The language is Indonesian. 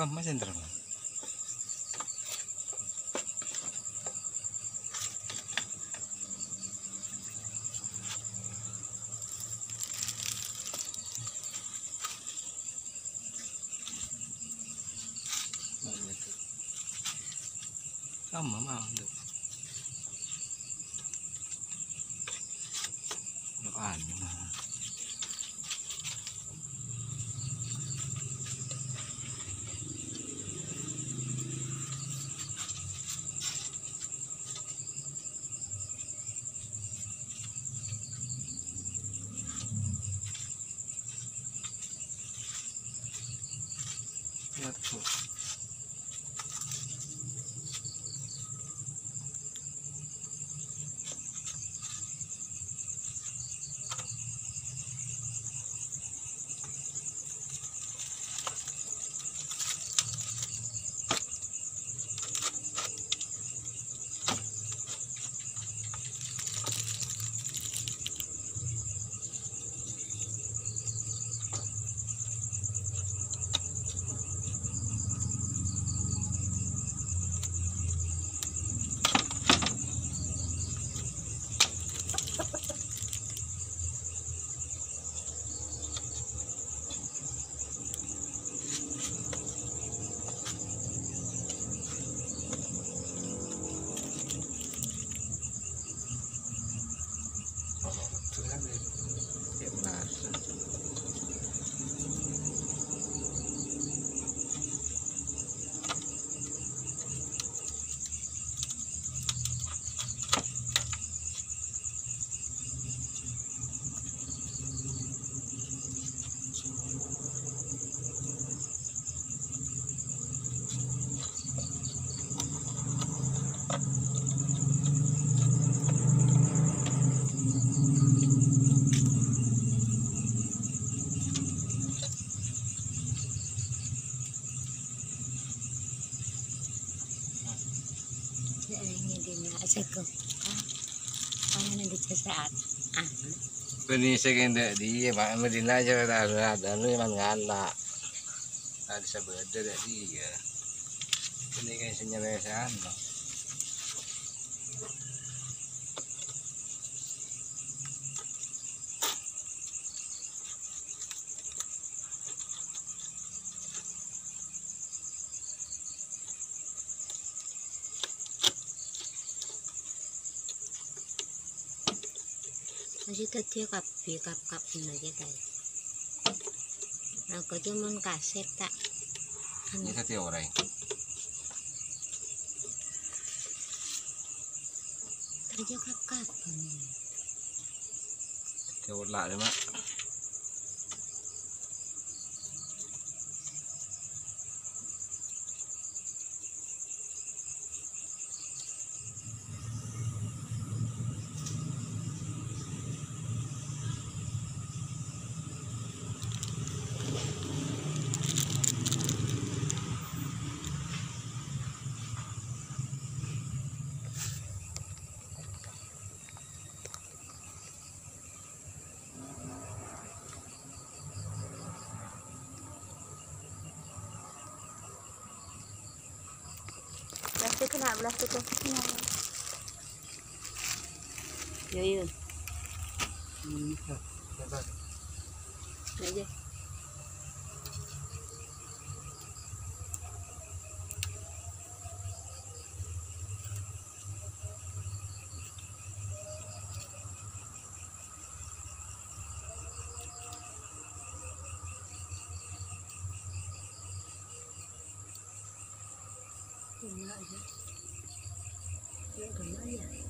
Oh, mas enter. Sama mah. Lihat Quatro é pontos. ya asiko ano na dito sa at pwede sa ganda di maano din na siya tarad ano yung mga ala Tadi sa brother at di pwede kayo sa nyo sa ano มันจะเทียบกับผีกับกับหน่อยัะได้เราก็จะมันกัดเซตอะนี่ถ้เทียวอะไรเทียวกับกับเทียวหลาเลยมะ kena belah tu tu. Ya. Ya. Hmm. Nah, je. Nhìn lại chứ. Chuyện của nó nhỉ.